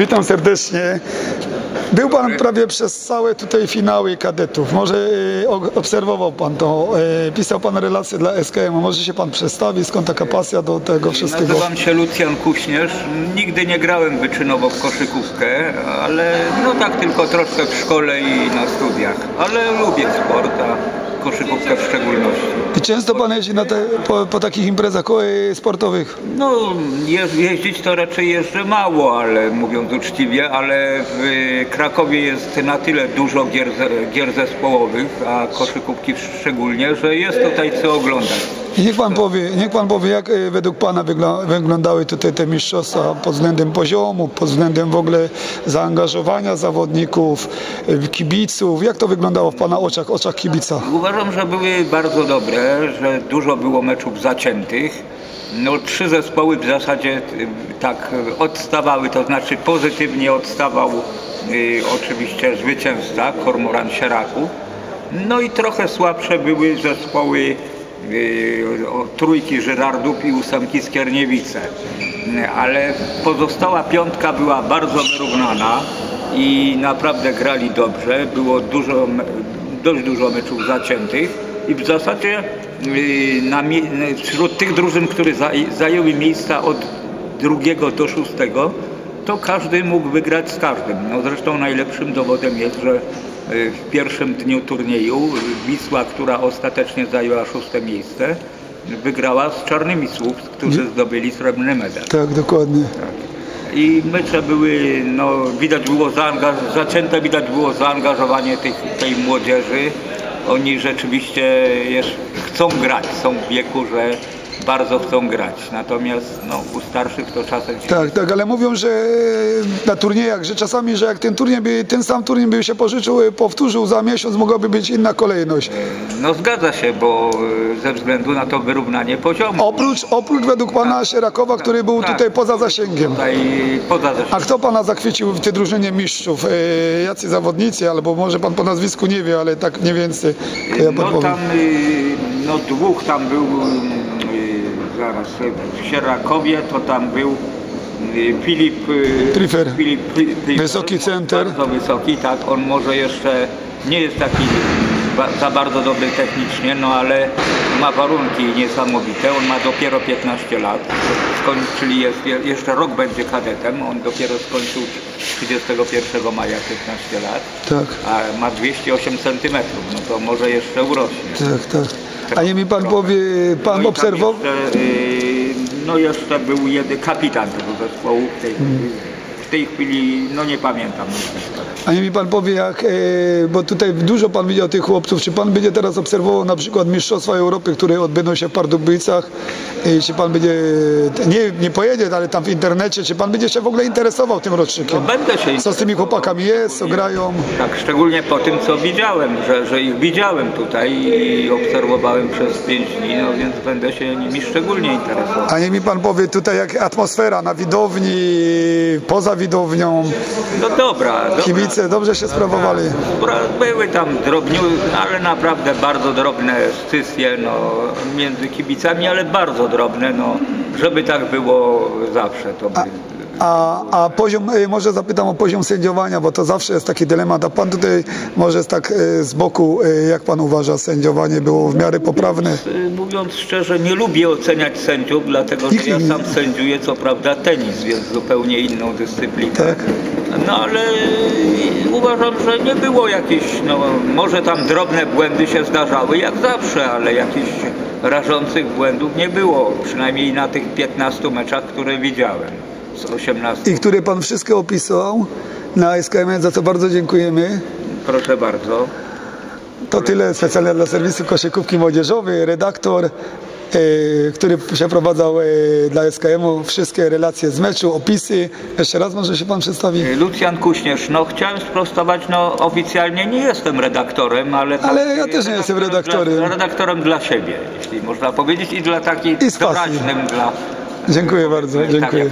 Witam serdecznie. Był Pan prawie przez całe tutaj finały kadetów. Może o- obserwował Pan to, e, pisał Pan relacje dla SKM. Może się Pan przedstawi, skąd taka pasja do tego wszystkiego? Nazywam się Lucjan Kuśnierz. Nigdy nie grałem wyczynowo w koszykówkę, ale no tak tylko troszkę w szkole i na studiach. Ale lubię sport, a koszykówkę w szczególności. I często Pan jeździ na te, po, po takich imprezach e, sportowych? No je, jeździć to raczej jeżdżę mało, ale mówiąc uczciwie, ale w Krakowie jest na tyle dużo gier, gier zespołowych, a koszykówki szczególnie, że jest tutaj co oglądać. Niech Pan powie, niech Pan powie jak e, według Pana wyglądały tutaj te mistrzostwa pod względem poziomu, pod względem w ogóle zaangażowania zawodników, e, kibiców. Jak to wyglądało w Pana oczach, oczach kibica? Uważam, że były bardzo dobre, że dużo było meczów zaciętych. No, trzy zespoły w zasadzie y, tak y, odstawały, to znaczy pozytywnie odstawał y, oczywiście zwycięzca Kormoran Sieraków. No i trochę słabsze były zespoły y, trójki Żyrardów i ósemki Skierniewice. Y, Ale pozostała piątka była bardzo wyrównana i naprawdę grali dobrze. Było dużo dość dużo meczów zaciętych i w zasadzie yy, na, wśród tych drużyn, które zaj- zajęły miejsca od drugiego do szóstego, to każdy mógł wygrać z każdym. No zresztą najlepszym dowodem jest, że w pierwszym dniu turnieju Wisła, która ostatecznie zajęła szóste miejsce, wygrała z Czarnymi Słupsk, którzy zdobyli srebrny medal. Tak, dokładnie. I mecze były, no widać było zaangaż- zacięte widać było zaangażowanie tych, tej młodzieży. Oni rzeczywiście jeszcze chcą grać, są w wieku, że bardzo chcą grać. Natomiast no, u starszych to czasem Tak, tak, ale mówią, że na turniejach, że czasami, że jak ten turniej by, ten sam turniej by się pożyczył, e, powtórzył za miesiąc, mogłaby być inna kolejność. No zgadza się, bo ze względu na to wyrównanie poziomu. Oprócz, oprócz według pana Sierakowa, który był Tak. tutaj poza zasięgiem. Tutaj poza zresztą. A kto pana zachwycił w tej drużynie mistrzów? E, jacy zawodnicy, albo może pan po nazwisku nie wie, ale tak mniej więcej. Ja No tam, no dwóch tam był, zaraz, w Sierakowie to tam był y, Filip y, Trifer. Filip Tri- Trifer. Wysoki center. Bardzo wysoki, tak, on może jeszcze nie jest taki za bardzo dobry technicznie, no ale ma warunki niesamowite, on ma dopiero 15 lat, skoń, czyli jest, je- jeszcze rok będzie kadetem, on dopiero skończył 31 maja 15 lat Tak, a ma 208 cm, no to może jeszcze urośnie. tak, tak. A nie mi pan powie, No pan tam obserwował? Yy, no jeszcze był jeden kapitan tego zespołu tej, Mm. W tej chwili, no nie pamiętam. A nie mi pan powie, jak, e, bo tutaj dużo pan widział tych chłopców, czy pan będzie teraz obserwował na przykład Mistrzostwa Europy, które odbędą się w Pardubicach, e, czy pan będzie, nie, nie pojedzie, ale tam w internecie, czy pan będzie się w ogóle interesował tym No rocznikiem? będę się Co z tymi chłopakami jest, co grają? Tak, szczególnie po tym, co widziałem, że, że ich widziałem tutaj i obserwowałem przez 5 dni, no więc będę się nimi szczególnie interesował. A nie mi pan powie tutaj, jak atmosfera na widowni, poza widownią, No dobra, dobra. kibice dobrze się sprawowali. Bra- Były tam drobniu, ale naprawdę bardzo drobne scysje no, między kibicami, ale bardzo drobne, no, żeby tak było zawsze. To by... A, a poziom, e, może zapytam o poziom sędziowania, bo to zawsze jest taki dylemat. A pan tutaj może jest tak e, z boku, e, jak pan uważa, sędziowanie było w miarę poprawne? Y, Mówiąc szczerze, nie lubię oceniać sędziów, dlatego że Nikt ja nie- sam sędziuję co prawda tenis, więc zupełnie inną dyscyplinę. Tak. No ale y, uważam, że nie było jakichś, no może tam drobne błędy się zdarzały jak zawsze, ale jakichś rażących błędów nie było, przynajmniej na tych 15 meczach, które widziałem z 18. I które pan wszystko opisał na SKM, za co bardzo dziękujemy. Proszę bardzo. To tyle specjalnie dla serwisu Koszykówki Młodzieżowej. Redaktor, e, który przeprowadzał e, dla SKM-u wszystkie relacje z meczu, opisy. Jeszcze raz może się pan przedstawi? Y, Lucjan Kuśnierz, no chciałem sprostować, no oficjalnie nie jestem redaktorem, ale... Ale ja też nie jestem redaktorem. Dla, redaktorem dla siebie, jeśli można powiedzieć, i dla takiej I z doraźnym dla... Dziękuję bardzo, Tak, dziękuję.